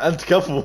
انت كفو